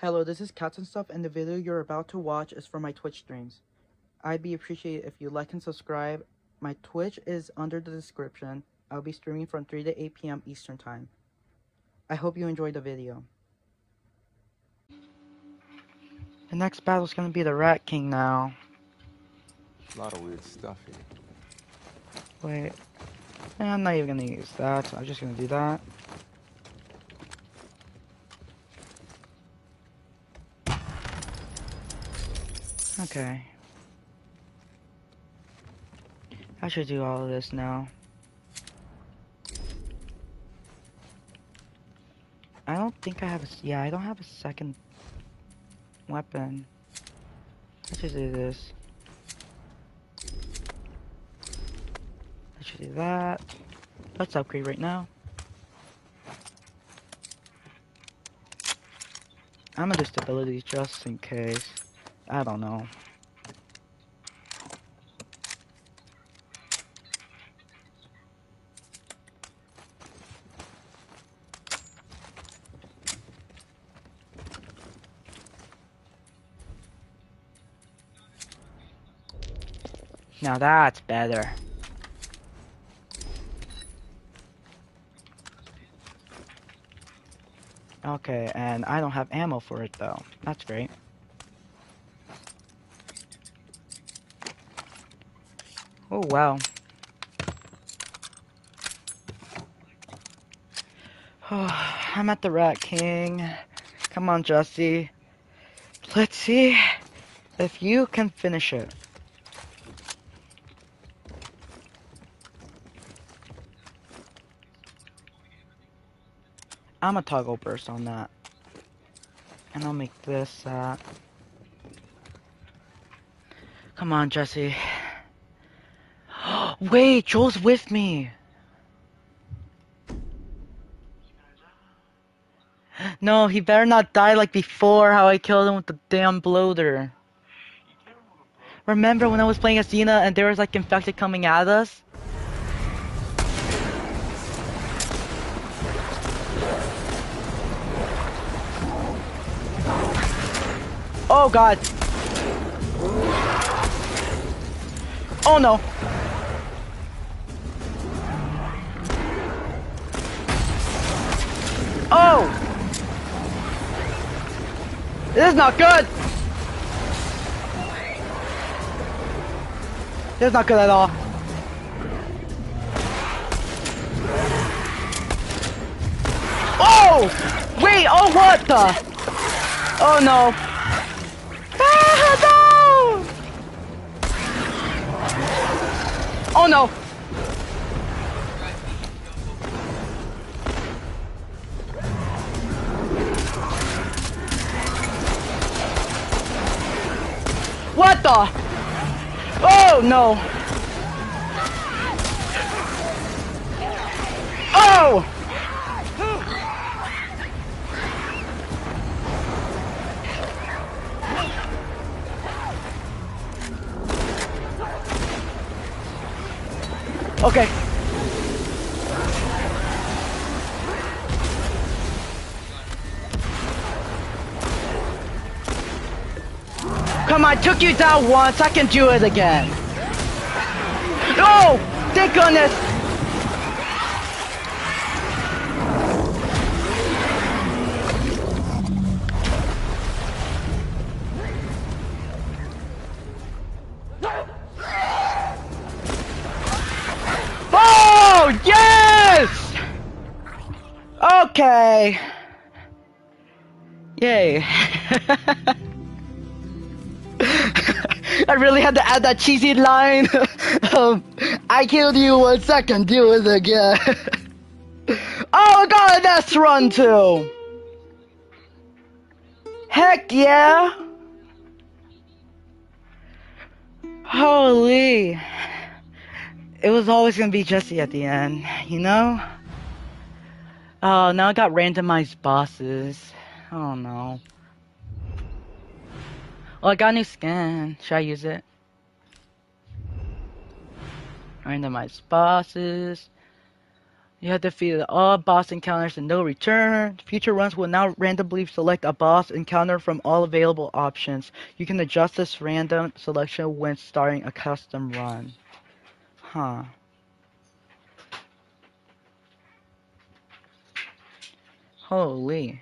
Hello, this is Cats and Stuff, and the video you're about to watch is for my Twitch streams. I'd be appreciated if you like and subscribe. My Twitch is under the description. I'll be streaming from 3 to 8 p.m. Eastern Time. I hope you enjoyed the video. The next battle is gonna be the Rat King now. A lot of weird stuff here. Wait. Eh, I'm not even gonna use that. I'm just gonna do that. Okay. I should do all of this now. I don't think I have a, yeah, I don't have a second weapon. Let's do this. Let's do that. Let's upgrade right now. I'm gonna do stability just in case. I don't know. Now that's better. Okay, and I don't have ammo for it though. That's great. Oh wow. Oh, I'm at the Rat King. Come on, Jesse. Let's see if you can finish it. I'm a toggle burst on that. And I'll make this that. Come on, Jesse. Wait, Joel's with me. No, he better not die like before how I killed him with the damn bloater. Remember when I was playing Athena and there was like infected coming at us? Oh god. Oh no. Oh! This is not good! This is not good at all. Oh! Wait, oh what the? Oh no. Ah, no! Oh no! What the? Oh no! Oh! Okay. Come on, took you down once, I can do it again. No! Thank goodness! Oh, yes! Okay. Yay. I really had to add that cheesy line. um, I killed you I can do it again. oh, God, that's run too. Heck yeah. Holy. It was always gonna be Jesse at the end, you know? Oh, now I got randomized bosses. Oh no. Oh, I got new skin. Should I use it? Randomized bosses. You have defeated all boss encounters and no return. Future runs will now randomly select a boss encounter from all available options. You can adjust this random selection when starting a custom run. Huh. Holy.